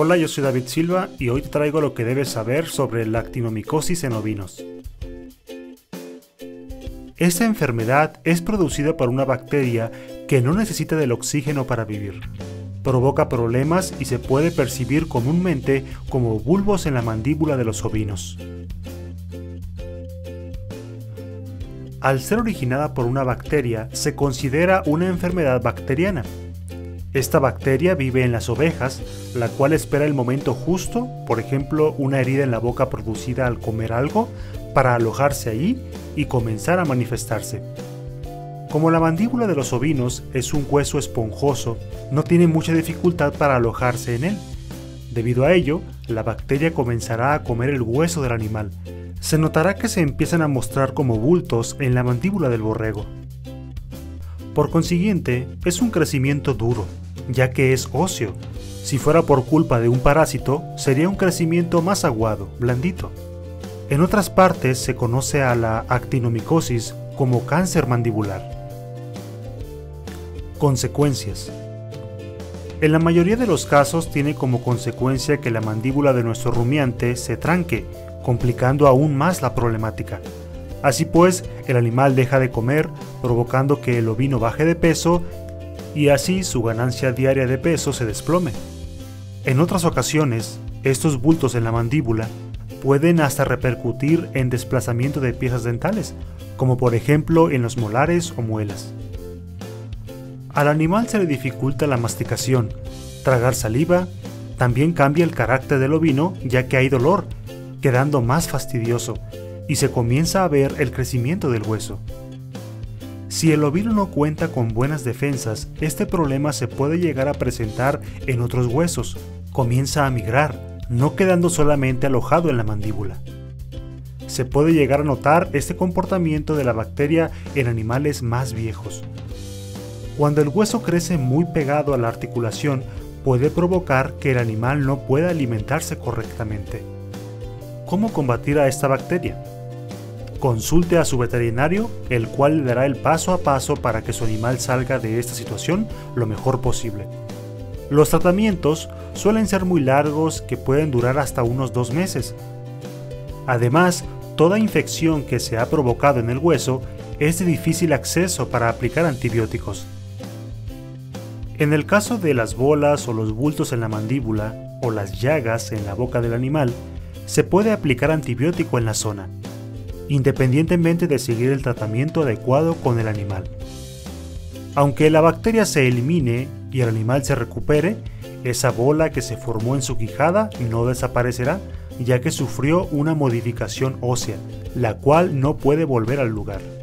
Hola, yo soy David Silva y hoy te traigo lo que debes saber sobre la actinomicosis en ovinos. Esta enfermedad es producida por una bacteria que no necesita del oxígeno para vivir. Provoca problemas y se puede percibir comúnmente como bulbos en la mandíbula de los ovinos. Al ser originada por una bacteria, se considera una enfermedad bacteriana. Esta bacteria vive en las ovejas, la cual espera el momento justo, por ejemplo una herida en la boca producida al comer algo, para alojarse ahí y comenzar a manifestarse. Como la mandíbula de los ovinos es un hueso esponjoso, no tiene mucha dificultad para alojarse en él. Debido a ello, la bacteria comenzará a comer el hueso del animal. Se notará que se empiezan a mostrar como bultos en la mandíbula del borrego. Por consiguiente, es un crecimiento duro, ya que es óseo. Si fuera por culpa de un parásito, sería un crecimiento más aguado, blandito. En otras partes se conoce a la actinomicosis como cáncer mandibular. Consecuencias. En la mayoría de los casos tiene como consecuencia que la mandíbula de nuestro rumiante se tranque, complicando aún más la problemática. Así pues, el animal deja de comer, provocando que el ovino baje de peso y así su ganancia diaria de peso se desplome. En otras ocasiones, estos bultos en la mandíbula pueden hasta repercutir en desplazamiento de piezas dentales, como por ejemplo en los molares o muelas. Al animal se le dificulta la masticación, tragar saliva, también cambia el carácter del ovino ya que hay dolor, quedando más fastidioso, y se comienza a ver el crecimiento del hueso. Si el ovino no cuenta con buenas defensas, este problema se puede llegar a presentar en otros huesos, comienza a migrar, no quedando solamente alojado en la mandíbula. Se puede llegar a notar este comportamiento de la bacteria en animales más viejos. Cuando el hueso crece muy pegado a la articulación, puede provocar que el animal no pueda alimentarse correctamente. ¿Cómo combatir a esta bacteria? Consulte a su veterinario, el cual le dará el paso a paso para que su animal salga de esta situación lo mejor posible. Los tratamientos suelen ser muy largos que pueden durar hasta unos dos meses. Además, toda infección que se ha provocado en el hueso es de difícil acceso para aplicar antibióticos. En el caso de las bolas o los bultos en la mandíbula o las llagas en la boca del animal, se puede aplicar antibiótico en la zona independientemente de seguir el tratamiento adecuado con el animal. Aunque la bacteria se elimine y el animal se recupere, esa bola que se formó en su quijada no desaparecerá ya que sufrió una modificación ósea, la cual no puede volver al lugar.